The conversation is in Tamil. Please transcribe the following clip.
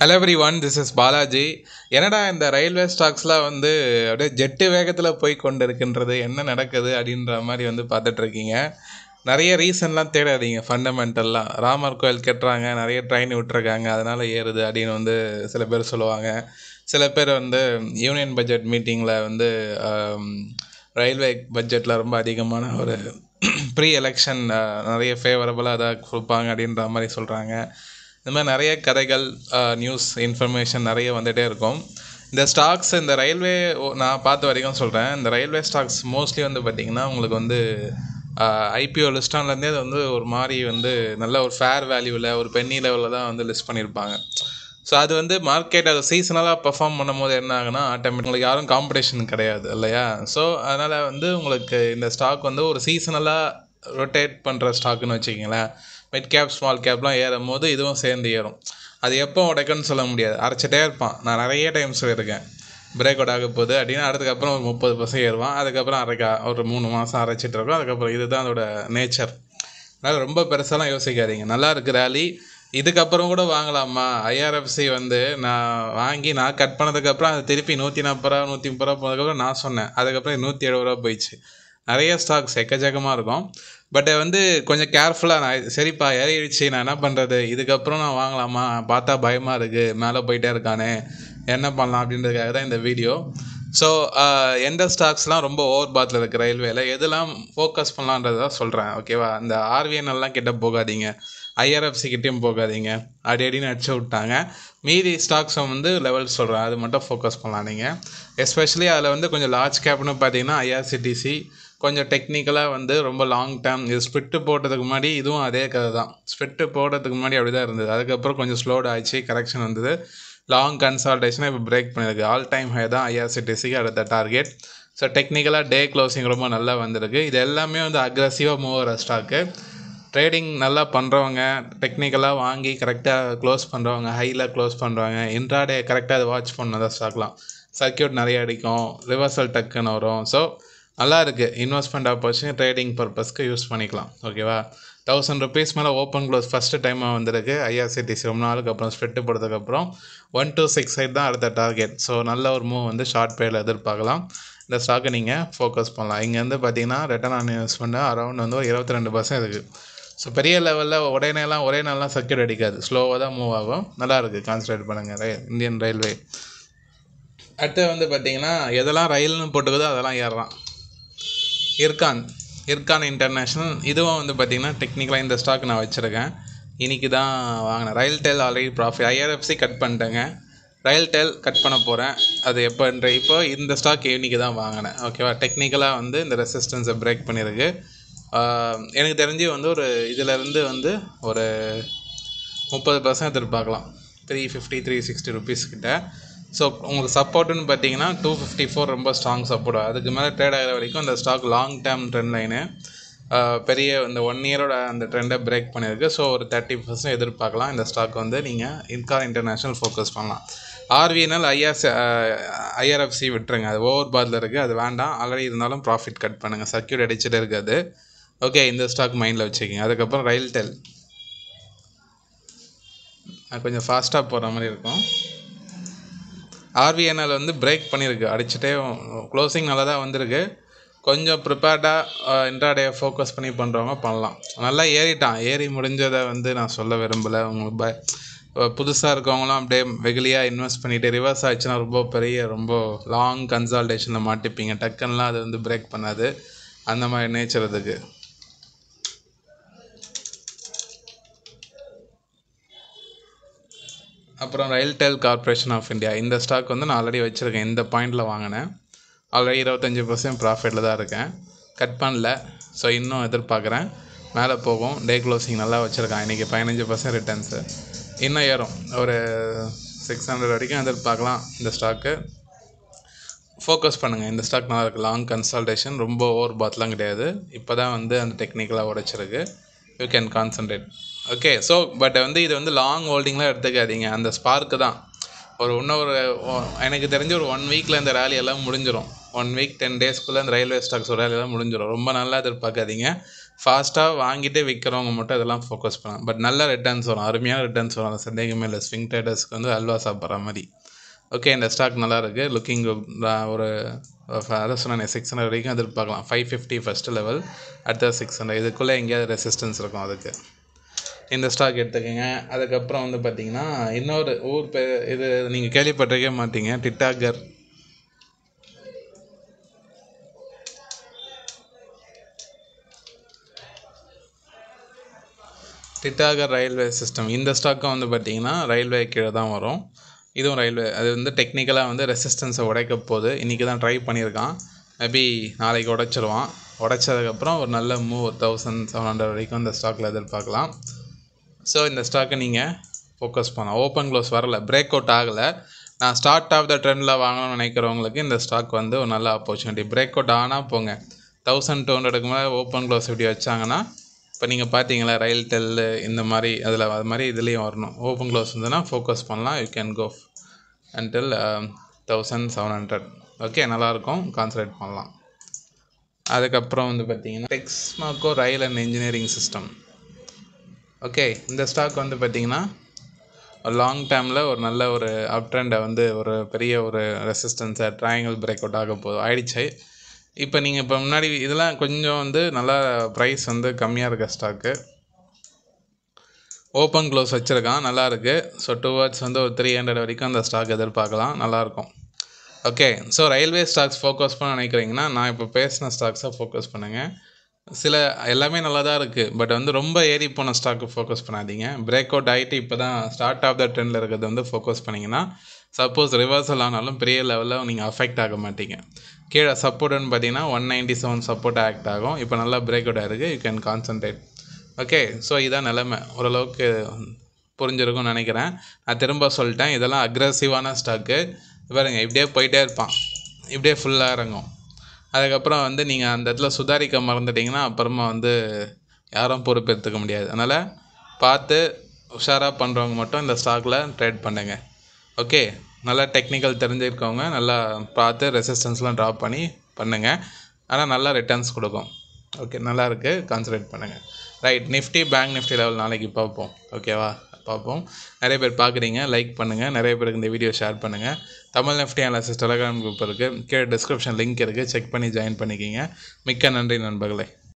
Hello everyone this is Balaji என்னடா இந்த ரயில்வே ஸ்டாக்ஸ்லாம் வந்து அப்படியே ஜெட்டு வேகத்தில் போய் கொண்டு இருக்கின்றது என்ன நடக்குது அப்படின்ற மாதிரி வந்து பார்த்துட்ருக்கீங்க. நிறைய ரீசன்லாம் தேடாதீங்க ஃபண்டமெண்டல்லாம் ராமர் கோயில் கட்டுறாங்க நிறைய ட்ரெயின் விட்டுருக்காங்க அதனால் ஏறுது அப்படின்னு வந்து சில பேர் சொல்லுவாங்க. சில பேர் வந்து யூனியன் பட்ஜெட் மீட்டிங்கில் வந்து ரயில்வே பட்ஜெட்டில் ரொம்ப அதிகமான ஒரு ப்ரீ எலெக்ஷன் நிறைய ஃபேவரபுளாக அதாக கொடுப்பாங்க அப்படின்ற மாதிரி சொல்கிறாங்க இந்த மாதிரி நிறைய கதைகள் நியூஸ் இன்ஃபர்மேஷன் நிறைய வந்துகிட்டே இருக்கும். இந்த ஸ்டாக்ஸ் இந்த ரயில்வே நான் பார்த்த வரைக்கும் சொல்கிறேன் இந்த ரயில்வே ஸ்டாக்ஸ் மோஸ்ட்லி வந்து பார்த்திங்கன்னா உங்களுக்கு வந்து ஐபிஓ லிஸ்டான்லேருந்தே அது வந்து ஒரு மாதிரி வந்து நல்ல ஒரு ஃபேர் வேல்யூவில் ஒரு பென்னி லெவலில் தான் வந்து லிஸ்ட் பண்ணியிருப்பாங்க. ஸோ அது வந்து மார்க்கெட் அதை சீசனலாக பெர்ஃபார்ம் பண்ணும்போது என்ன ஆகுனா ஆட்டோமேட்டிக் உங்களுக்கு யாரும் காம்படிஷன் கிடையாது இல்லையா? ஸோ அதனால் வந்து உங்களுக்கு இந்த ஸ்டாக் வந்து ஒரு சீசனலாக ரொட்டேட் பண்ணுற ஸ்டாக்குன்னு வச்சுக்கிங்களேன். மிட் கேப் ஸ்மால் கேப்லாம் ஏறும் போது இதுவும் சேர்ந்து ஏறும். அது எப்போ உடைக்குன்னு சொல்ல முடியாது. அரைச்சிட்டே இருப்பான். நான் நிறைய டைம் சொல்லியிருக்கேன் பிரேக் அவுட் ஆக போகுது. அப்படின்னா அதுக்கப்புறம் ஒரு முப்பது பர்சன்ட் ஏறுவான். அதுக்கப்புறம் அரைக்கா ஒரு மூணு மாதம் அரைச்சிட்டு இருக்கும். அதுக்கப்புறம் இதுதான் அதோட நேச்சர் அதனால் ரொம்ப பெருசாலாம் யோசிக்காதீங்க. நல்லா இருக்கு ரேலி இதுக்கப்புறம் கூட வாங்கலாமா? ஐஆர்எஃப்சி வந்து நான் வாங்கி நான் கட் பண்ணதுக்கப்புறம் அது திருப்பி நூற்றி நாற்பது ரூபா நூற்றி முப்பது ரூபா போனதுக்கப்புறம் நான் சொன்னேன். அதுக்கப்புறம் நூற்றி எழுபது ரூபா போயிடுச்சு. நிறைய ஸ்டாக்ஸ் எக்கச்சக்கமாக இருக்கும். பட் வந்து கொஞ்சம் கேர்ஃபுல்லாக நான் சரிப்பா ஏறிடுச்சு நான் என்ன பண்ணுறது இதுக்கப்புறம் நான் வாங்கலாமா? பார்த்தா பயமாக இருக்குது மேலே போயிட்டே இருக்கானே. என்ன பண்ணலாம் அப்படின்றதுக்காக தான் இந்த வீடியோ ஸோ எந்த ஸ்டாக்ஸ்லாம் ரொம்ப ஓவர் பாத்தில் இருக்குது ரயில்வேல எதெல்லாம் ஃபோக்கஸ் பண்ணலான்றது தான் சொல்கிறேன் ஓகேவா இந்த ஆர்விஎன்எல்லாம் கிட்ட போகாதீங்க. ஐஆர்எஃப்சி கிட்டேயும் போகாதீங்க. அடி அடின்னு அடிச்சு விட்டாங்க. மீதி ஸ்டாக்ஸை வந்து லெவல் சொல்கிறேன் அது மட்டும் ஃபோக்கஸ் பண்ணலாம் நீங்கள் எஸ்பெஷலி அதில் வந்து கொஞ்சம் லார்ஜ் கேப்னு பார்த்தீங்கன்னா ஐஆர்சிடிசி கொஞ்சம் டெக்னிக்கலாக வந்து ரொம்ப லாங் டேர்ம் இது ஸ்பிட்டு போட்டதுக்கு முன்னாடி இதுவும் அதே கதை தான் ஸ்பிட்டு போடுறதுக்கு முன்னாடி அப்படி தான் இருந்தது. அதுக்கப்புறம் கொஞ்சம் ஸ்லோட் ஆயிடுச்சு கரெக்ஷன் வந்தது. லாங் கன்சால்டேஷனை இப்போ பிரேக் பண்ணியிருக்கு. ஆல் டைம் ஹை தான் ஐஆர்சிடிசிக்கு அடுத்த டார்கெட் ஸோ டெக்னிக்கலாக டே க்ளோசிங் ரொம்ப நல்லா வந்திருக்கு. இது எல்லாமே வந்து அக்ரஸிவாக மூவ் ஸ்டாக்கு ட்ரேடிங் நல்லா பண்ணுறவங்க டெக்னிக்கலாக வாங்கி கரெக்டாக க்ளோஸ் பண்ணுறவங்க ஹையில் க்ளோஸ் பண்ணுறவங்க இன்ட்ராடே கரெக்டாக அதை வாட்ச் பண்ணதான் ஸ்டாக்லாம் சர்க்கியூட் நிறைய அடிக்கும். ரிவர்சல் டக்குன்னு வரும். ஸோ நல்லா இருக்குது இன்வெஸ்ட்மெண்ட் ஆப்பர்ச்சுனி ட்ரேடிங் பர்பஸ்க்கு யூஸ் பண்ணிக்கலாம் ஓகேவா தௌசண்ட் ருபீஸ் மேலே ஓப்பன் க்ளோஸ் ஃபஸ்ட்டு டைமாக வந்திருக்கு. ஐஆர்சிடிசி ரொம்ப நாளுக்கு அப்புறம் ஸ்ப்ரெட்டு போடுறதுக்கப்புறம் ஒன் டூ சிக்ஸ் சைட் தான் அடுத்த டார்கெட் ஸோ நல்ல ஒரு மூவ் வந்து ஷார்ட் பேயில் எதிர்பார்க்கலாம். இந்த ஸ்டாக்கை நீங்கள் ஃபோக்கஸ் பண்ணலாம். இங்கேருந்து பார்த்தீங்கன்னா ரிட்டர்ன் ஆன் இன்வெஸ்ட்மெண்ட் அரௌண்ட் வந்து ஒரு இருபத்தி ரெண்டு பர்சன்ட் இருக்குது ஸோ பெரிய லெவலில் ஒரே நேரம் ஒரே நாளெலாம் சர்க்கியூட் அடிக்காது. ஸ்லோவாக தான் மூவ் ஆகும். நல்லா இருக்குது கான்சன்ட்ரேட் பண்ணுங்கள் ரயில் இந்தியன் ரயில்வே அடுத்து வந்து பார்த்தீங்கன்னா எதெல்லாம் ரயில்னு போட்டுக்குதோ அதெல்லாம் ஏறுறான் இர்கான் இர்கான் இன்டர்நேஷ்னல் இதுவும் வந்து பார்த்திங்கன்னா டெக்னிக்கலாக இந்த ஸ்டாக் நான் வச்சுருக்கேன். இன்றைக்கி தான் வாங்கினேன். RailTel already profit IRFC cut பண்ணிட்டேங்க. ரயில் டெல் கட் பண்ண போகிறேன் அது எப்போன்ற இப்போ இந்த ஸ்டாக் இன்றைக்கி தான் வாங்கினேன். ஓகேவா டெக்னிக்கலாக வந்து இந்த ரெசிஸ்டன்ஸை பிரேக் பண்ணியிருக்கு எனக்கு தெரிஞ்சு வந்து ஒரு இதிலேருந்து வந்து ஒரு முப்பது பர்சன்ட் எதிர்பார்க்கலாம். Three fifty three sixty rupees கிட்ட. ஸோ உங்களுக்கு சப்போர்ட்டுன்னு பார்த்தீங்கன்னா டூ ஃபிஃப்டி ஃபோர் ரொம்ப ஸ்ட்ராங் சப்போர்ட் அதுக்கு மேலே ட்ரேட் ஆகிற வரைக்கும் அந்த stock long term trend line பெரிய இந்த ஒன் இயரோட அந்த ட்ரெண்டை பிரேக் பண்ணியிருக்கு. ஸோ ஒரு தேர்ட்டி பர்சன்ட் எதிர்பார்க்கலாம். இந்த ஸ்டாக் வந்து நீங்கள் இன்கார் இன்டர்நேஷ்னல் ஃபோக்கஸ் பண்ணலாம். ஆர்விஎன்எல் ஐஆர்ஸ் ஐஆர்எஃப்சி விட்டுருங்க. அது ஓவர் பாத்தில் இருக்குது அது வேண்டாம். ஆல்ரெடி இருந்தாலும் ப்ராஃபிட் கட் பண்ணுங்கள் சர்க்கியூட் அடிச்சுட்டு இருக்காது. ஓகே இந்த ஸ்டாக் மைண்டில் வச்சுக்கிங்க. அதுக்கப்புறம் ரயில் டெல் கொஞ்சம் ஃபாஸ்ட்டாக போகிற மாதிரி இருக்கும். ஆர்விஎன்எல் வந்து பிரேக் பண்ணியிருக்கு. அடிச்சுட்டே க்ளோசிங் நல்லா தான் வந்திருக்கு. கொஞ்சம் ப்ரிப்பேர்டாக இன்ட்ராடே ஃபோக்கஸ் பண்ணி பண்ணுறவங்க பண்ணலாம். நல்லா ஏறிட்டான். ஏறி முடிஞ்சதை வந்து நான் சொல்ல விரும்பலை. உங்களுக்கு ப புதுசாக இருக்கவங்களாம் அப்படியே வெகுலியாக இன்வெஸ்ட் பண்ணிவிட்டு ரிவர்ஸ் ஆச்சுன்னா ரொம்ப பெரிய ரொம்ப லாங் கன்சால்டேஷனில் மாட்டிப்பீங்க. டக்குன்னெலாம் அது வந்து பிரேக் பண்ணாது. அந்த மாதிரி நேச்சர் அதுக்கு அப்புறம் ரயில்டெல் கார்ப்பரேஷன் ஆஃப் இந்தியா இந்த ஸ்டாக் வந்து நான் ஆல்ரெடி வச்சுருக்கேன். இந்த பாயிண்டில் வாங்கினேன். ஆல்ரெடி இருபத்தஞ்சி பர்சன்ட் ப்ராஃபிட்டில் தான் இருக்கேன். கட் பண்ணல. ஸோ இன்னும் எதிர்பார்க்குறேன். மேலே போகும். டே க்ளோசிங் நல்லா வச்சுருக்கேன். இன்றைக்கி பதினஞ்சு பர்சன்ட் ரிட்டர்ன்ஸு இன்னும் ஏறும். ஒரு சிக்ஸ் ஹண்ட்ரட் வரைக்கும் எதிர்பார்க்கலாம் இந்த ஸ்டாக்கு ஃபோக்கஸ் பண்ணுங்கள் இந்த ஸ்டாக் நல்லா இருக்குது லாங் கன்சல்டேஷன் ரொம்ப ஓவர் பாத்லாம் கிடையாது. இப்போ தான் வந்து அந்த டெக்னிக்கலாக உடைச்சிருக்கு. You can concentrate okay so but வந்து இது வந்து லாங் ஹோல்டிங்லாம் எடுத்துக்காதீங்க. அந்த ஸ்பார்க்கு தான். ஒரு இன்னும் ஒரு எனக்கு தெரிஞ்ச ஒரு ஒன் வீக்கில் இந்த ரேலி எல்லாம் முடிஞ்சிடும் ஒன் வீக் டென் டேஸ்க்குள்ளே அந்த ரயில்வே ஸ்டாக்ஸோட எல்லாம் முடிஞ்சிடும் ரொம்ப நல்லா எதிர்பார்க்காதீங்க. ஃபாஸ்ட்டாக வாங்கிட்டு விற்கிறவங்க மட்டும் இதெல்லாம் ஃபோக்கஸ் பண்ணலாம். பட் நல்ல ரிட்டர்ன்ஸ் வரும். அருமையான ரிட்டர்ன்ஸ் வரும். அந்த சந்தேகமே இல்லை. ஸ்விங் ட்ரேடர்ஸ்க்கு வந்து அல்வா சாப்பிட்ற மாதிரி. ஓகே இந்த ஸ்டாக் நல்லா இருக்குது லுக்கிங் ஒரு Uh, அதான் சொன்னேன் சிக்ஸ் ஹண்ட்ரட் வரைக்கும் எதிர்பார்க்கலாம். ஃபைவ் ஃபிஃப்டி ஃபஸ்ட்டு லெவல் அடுத்த சிக்ஸ் ஹண்ட்ரட் இதுக்குள்ளே எங்கேயாவது ரெசிஸ்டன்ஸ் இருக்கும் அதுக்கு. இந்த ஸ்டாக் எடுத்துக்கோங்க. அதுக்கப்புறம் வந்து பார்த்தீங்கன்னா இன்னொரு ஊர் பே இது நீங்கள் கேள்விப்பட்டிருக்கே மாட்டீங்க. டிட்டாகர் டிட்டாகர் ரயில்வே சிஸ்டம் இந்த ஸ்டாக்கும் வந்து பார்த்தீங்கன்னா ரயில்வே கீழே தான் வரும். இதுவும் ரயில்வே அது வந்து டெக்னிக்கலாக வந்து ரெசிஸ்டன்ஸை உடைக்க போகுது. இன்றைக்கி தான் ட்ரை பண்ணியிருக்கான். மேபி நாளைக்கு உடைச்சிருவான். உடைச்சதுக்கப்புறம் ஒரு நல்ல மூவ் தௌசண்ட் செவன் ஹண்ட்ரட் வரைக்கும் இந்த ஸ்டாக்கில் எதிர்பார்க்கலாம். ஸோ இந்த ஸ்டாக்கை நீங்கள் ஃபோக்கஸ் பண்ணலாம். ஓப்பன் க்ளோஸ் வரல. பிரேக் அவுட் ஆகலை. நான் ஸ்டார்ட் ஆஃப் த ட்ரெண்டில் வாங்கணும்னு நினைக்கிறவங்களுக்கு இந்த ஸ்டாக் வந்து ஒரு நல்ல ஆப்பர்ச்சுனிட்டி பிரேக் அவுட் ஆனால் போங்க. தௌசண்ட் டூ ஹண்ட்ரடுக்கு மேலே ஓப்பன் க்ளோஸ் இப்படி வச்சாங்கன்னா இப்போ நீங்கள் பார்த்தீங்களா ரயில் டெல்லு இந்த மாதிரி அதில் அது மாதிரி இதுலேயும் வரணும். ஓப்பன் க்ளோஸ் இருந்ததுன்னா ஃபோக்கஸ் பண்ணலாம். You can go until thousand seven hundred okay நல்லாயிருக்கும். கான்சன்ட்ரேட் பண்ணலாம். அதுக்கப்புறம் வந்து பார்த்தீங்கன்னா Texmaco rail and engineering system okay இந்த ஸ்டாக் வந்து பார்த்தீங்கன்னா லாங் டேர்மில் ஒரு நல்ல ஒரு அப் ட்ரெண்டை வந்து ஒரு பெரிய ஒரு ரெசிஸ்டன்ஸை ட்ரையாங்கிள் பிரேக் அவுட் ஆக போதும் ஆயிடுச்சு. இப்போ நீங்கள் இப்போ முன்னாடி இதெல்லாம் கொஞ்சம் வந்து நல்லா ப்ரைஸ் வந்து கம்மியாக இருக்க ஸ்டாக்கு ஓப்பன் க்ளோஸ் வச்சுருக்கான். நல்லாயிருக்கு ஸோ டூ வேர்ட்ஸ் வந்து ஒரு த்ரீ ஹண்ட்ரட் வரைக்கும் அந்த ஸ்டாக் எதிர்பார்க்கலாம். நல்லாயிருக்கும் okay so railway stocks focus பண்ண நினைக்கிறீங்கன்னா நான் இப்போ பேசின ஸ்டாக்ஸை ஃபோக்கஸ் பண்ணுங்கள் சில எல்லாமே நல்லா தான் இருக்குது பட் வந்து ரொம்ப ஏறி போன ஸ்டாக்கு ஃபோக்கஸ் பண்ணாதீங்க. பிரேக் அவுட் ஆகிட்டு இப்போ தான் ஸ்டார்ட் ஆஃப் த ட்ரெண்டில் இருக்கிறது வந்து ஃபோக்கஸ் பண்ணிங்கன்னா சப்போஸ் ரிவர்சல் ஆனாலும் பெரிய லெவலில் நீங்கள் அஃபெக்ட் ஆக மாட்டீங்க. கீழே சப்போர்ட்டுன்னு பார்த்தீங்கன்னா one ninety seven support act ஆகும். இப்போ நல்லா பிரேக் அவுட் ஆகிருக்கு you can concentrate okay so இதான் நிலமை. ஓரளவுக்கு புரிஞ்சிருக்கும்னு நினைக்கிறேன். நான் திரும்ப சொல்லிட்டேன் இதெல்லாம் அக்ரெசிவான ஸ்டாக்கு பாருங்கள் இப்படியே போயிட்டே இருப்பான். இப்படியே ஃபுல்லாக இறங்கும். அதுக்கப்புறம் வந்து நீங்கள் அந்த இடத்துல சுதாரிக்க மறந்துட்டிங்கன்னா அப்புறமா வந்து யாரும் பொறுப்பேற்றுக்க முடியாது. அதனால் பார்த்து உஷாராக பண்ணுறவங்க மட்டும் இந்த ஸ்டாக்கில் ட்ரேட் பண்ணுங்க. ஓகே நல்லா டெக்னிக்கல் தெரிஞ்சிருக்கவங்க நல்லா பார்த்து ரெசிஸ்டன்ஸ்லாம் ட்ராப் பண்ணி பண்ணுங்கள் ஆனால் நல்லா ரிட்டர்ன்ஸ் கொடுக்கும். ஓகே நல்லாயிருக்கு கான்சன்ட்ரேட் பண்ணுங்கள் right Nifty bank Nifty level நாளைக்கு பார்ப்போம். ஓகேவா பார்ப்போம். நிறைய பேர் பார்க்குறீங்க லைக் பண்ணுங்கள் நிறைய பேருக்கு இந்த வீடியோ ஷேர் பண்ணுங்கள் Tamil Nifty analysis Telegram group இருக்குது கீழே டிஸ்கிரிப்ஷன் லிங்க் இருக்குது செக் பண்ணி ஜாயின் பண்ணிக்கிங்க. மிக்க நன்றி நண்பர்களே.